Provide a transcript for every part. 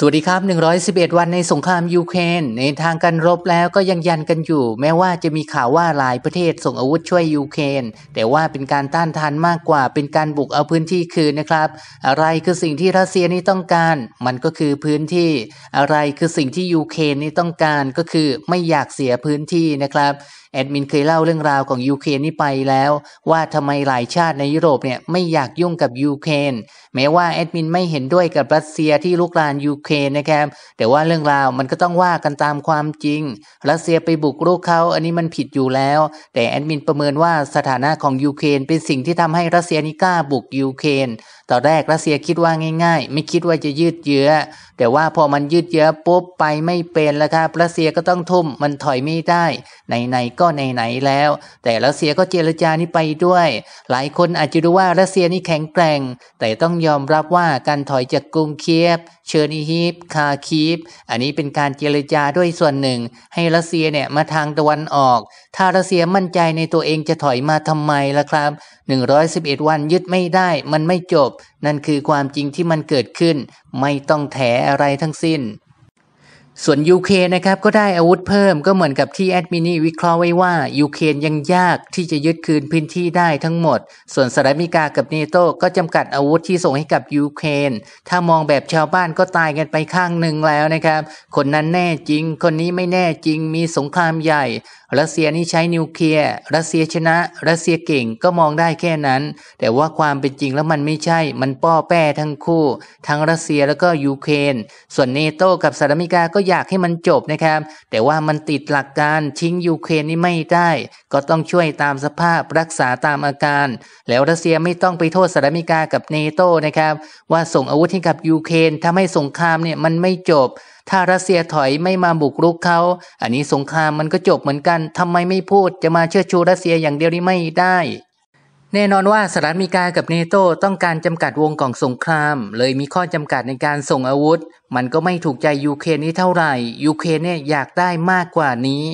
สวัสดีครับ 111 วันในสงครามยูเครนในทางการรบแล้วก็ยังยันกันอยู่ แม้ว่าจะมีข่าวว่าหลายประเทศส่งอาวุธช่วยยูเครนแต่ว่าเป็นการต้านทานมากกว่า เป็นการบุกเอาพื้นที่คืนนะครับ อะไรคือสิ่งที่รัสเซียนี่ต้องการ มันก็คือพื้นที่ อะไรคือสิ่งที่ยูเครนนี่ต้องการก็คือไม่อยากเสียพื้นที่นะครับแอดมินเคยเล่าเรื่องราวของยูเครนนี่ไปแล้ว ว่าทำไมหลายชาติในยุโรปเนี่ยไม่อยากยุ่งกับยูเครนแม้ว่าแอดมินไม่เห็นด้วยกับรัสเซียที่รุกรานยูเครนนะครับ แต่ว่าเรื่องราวมันก็ต้องว่ากันตามความจริง รัสเซียไปบุกรุกเขาอันนี้มันผิดอยู่แล้ว แต่แอดมินประเมินว่าสถานะของยูเครนเป็นสิ่งที่ทำให้รัสเซียนี่กล้าบุกยูเครนตอนแรกรัสเซียคิดว่าง่ายๆ ไม่คิดว่าจะยืดเยื้อ แต่ว่าพอมันยืดเยื้อปุ๊บไปไม่เป็นแล้วครับรัสเซียก็ต้องทุ่มมันถอยไม่ได้ไหนๆก็ไหนๆแล้ว แต่รัสเซียก็เจรจานี่ไปด้วย หลายคนอาจจะรู้ว่ารัสเซียนี่แข็งแกร่ง แต่ต้องยอมรับว่าการถอยจากกรุงเคียฟ เชอร์นิฮิฟ คาร์คีฟอันนี้เป็นการเจรจาด้วยส่วนหนึ่ง ให้รัสเซียเนี่ยมาทางตะวันออก ถ้ารัสเซียมั่นใจในตัวเองจะถอยมาทำไมล่ะครับ 111 วันยึดไม่ได้ มันไม่จบ นั่นคือความจริงที่มันเกิดขึ้น ไม่ต้องแถอะไรทั้งสิ้น ส่วนยูเครนนะครับก็ได้อาวุธเพิ่มก็เหมือนกับที่แอดมินนี่วิเคราะห์ไว้ว่ายูเครนยังยากที่จะยึดคืนพื้นที่ได้ทั้งหมด ส่วนสหรัฐอเมริกากับเนโตก็จำกัดอาวุธที่ส่งให้กับยูเครนถ้ามองแบบชาวบ้านก็ตายกันไปข้างหนึ่งแล้วนะครับ คนนั้นแน่จริง คนนี้ไม่แน่จริงมีสงครามใหญ่ รัสเซียนี่ใช้นิวเคลียร์รัสเซียชนะ รัสเซียเก่งก็มองได้แค่นั้น แต่ว่าความเป็นจริงแล้วมันไม่ใช่ มันป้อแป้ทั้งคู่ ทั้งรัสเซียแล้วก็ยูเครนส่วนเนโตกับสหรัฐอเมริกาก็อยากให้มันจบนะครับ แต่ว่ามันติดหลักการทิ้งยูเครนนี่ไม่ได้ ก็ต้องช่วยตามสภาพรักษาตามอาการ แล้วรัสเซียไม่ต้องไปโทษสหรัฐอเมริกากับเนโตนะครับ ว่าส่งอาวุธให้กับยูเครนทำให้สงครามเนี่ยมันไม่จบ ถ้ารัสเซียถอยไม่มาบุกรุกเขาอันนี้สงครามมันก็จบเหมือนกันทำไมไม่พูดจะมาเชิดชูรัสเซียอย่างเดียวนี้ไม่ได้ แน่นอนว่าสหรัฐอเมริกากับเนโตต้องการจำกัดวงของสงคราม เลยมีข้อจำกัดในการส่งอาวุธ มันก็ไม่ถูกใจยูเครนนี้เท่าไหร่ยูเครนเนี่ยอยากได้มากกว่านี้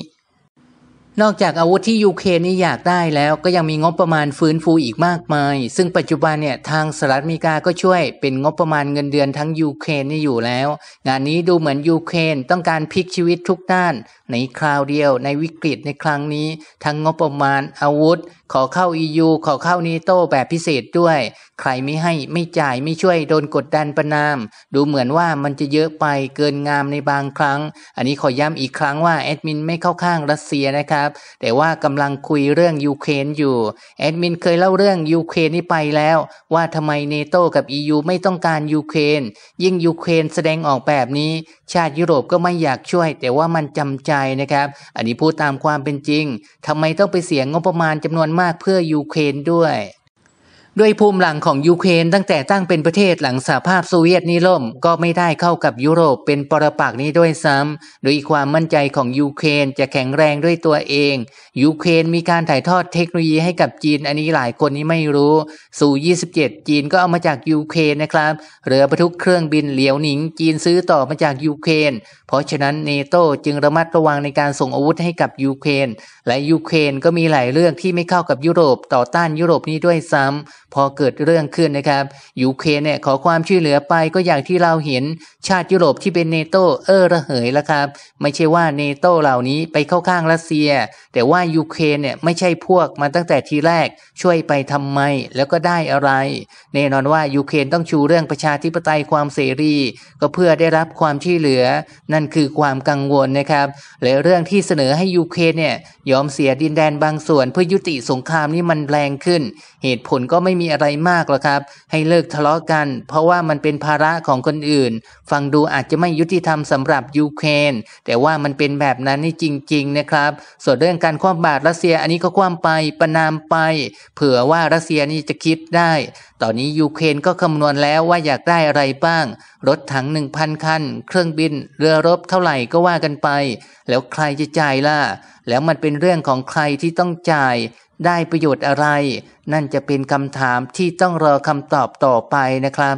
นอกจากอาวุธที่ยูเครนนี่อยากได้แล้วก็ยังมีงบประมาณฟื้นฟูอีกมากมาย ซึ่งปัจจุบันเนี่ยทางสหรัฐอเมริกาก็ช่วยเป็นงบประมาณเงินเดือนทั้งยูเครนนี่อยู่แล้ว งานนี้ดูเหมือนยูเครนต้องการพลิกชีวิตทุกด้าน ในคราวเดียวในวิกฤตในครั้งนี้ ทั้งงบประมาณอาวุธ ขอเข้า EU ขอเข้าเนโตแบบพิเศษด้วยใครไม่ให้ไม่จ่ายไม่ช่วยโดนกดดันประณาม ดูเหมือนว่ามันจะเยอะไปเกินงามในบางครั้ง อันนี้ขอย้ำอีกครั้งว่าแอดมินไม่เข้าข้างรัสเซียนะครับ แต่ว่ากำลังคุยเรื่องยูเครนอยู่แอดมินเคยเล่าเรื่องยูเครนนี้ไปแล้ว ว่าทำไมเนโตกับ EU ไม่ต้องการยูเครนยิ่งยูเครนแสดงออกแบบนี้ ชาติยุโรปก็ไม่อยากช่วย แต่ว่ามันจำใจนะครับ อันนี้พูดตามความเป็นจริงทำไมต้องไปเสียงบประมาณจำนวนมากเพื่อยูเครนด้วย ด้วยภูมิหลังของยูเครนตั้งแต่ตั้งเป็นประเทศหลังสหภาพโซเวียตนี้ล่ม ก็ไม่ได้เข้ากับยุโรปเป็นปรปักษ์นี้ด้วยซ้ำโดยความมั่นใจของยูเครนจะแข็งแรงด้วยตัวเองยูเครนมีการถ่ายทอดเทคโนโลยีให้กับจีนอันนี้หลายคนนี้ไม่รู้ซู 27 จีนก็เอามาจากยูเครนนะครับเรือบรรทุกเครื่องบินเหลียวหนิง จีนซื้อต่อมาจากยูเครนเพราะฉะนั้นเนโตจึงระมัดระวังในการส่งอาวุธให้กับยูเครนและยูเครนก็มีหลายเรื่องที่ไม่เข้ากับยุโรปต่อต้านยุโรปนี้ด้วยซ้ำ พอเกิดเรื่องขึ้นนะครับยูเครนเนี่ยขอความช่วยเหลือไปก็อย่างที่เราเห็นชาติยุโรปที่เป็นเนโตเอ้อระเหยแล้วครับ ไม่ใช่ว่าเนโตเหล่านี้ไปเข้าข้างรัสเซีย แต่ว่ายูเครนเนี่ยไม่ใช่พวกมาตั้งแต่ทีแรกช่วยไปทำไมแล้วก็ได้อะไร แน่นอนว่ายูเครนต้องชูเรื่องประชาธิปไตยความเสรี ก็เพื่อได้รับความช่วยเหลือ นั่นคือความกังวลนะครับและเรื่องที่เสนอให้ยูเครนเนี่ยยอมเสียดินแดนบางส่วนเพื่อยุติสงครามนี่มันแรงขึ้น เหตุผลก็ไม่มีอะไรมากหรอกครับ ให้เลิกทะเลาะกัน เพราะว่ามันเป็นภาระของคนอื่น ฟังดูอาจจะไม่ยุติธรรมสำหรับยูเครนแต่ว่ามันเป็นแบบนั้นนี่จริง ๆ นะครับ ส่วนเรื่องการคว่ำบาตรรัสเซียอันนี้ก็คว่ำไปประนามไป เผื่อว่ารัสเซียนี่จะคิดได้ ตอนนี้ยูเครนก็คำนวณแล้วว่าอยากได้อะไรบ้าง รถถังหนึ่งพันคัน เครื่องบิน เรือรบเท่าไหร่ก็ว่ากันไป แล้วใครจะจ่ายล่ะ แล้วมันเป็นเรื่องของใครที่ต้องจ่าย ได้ประโยชน์อะไร นั่นจะเป็นคำถามที่ต้องรอคำตอบต่อไปนะครับ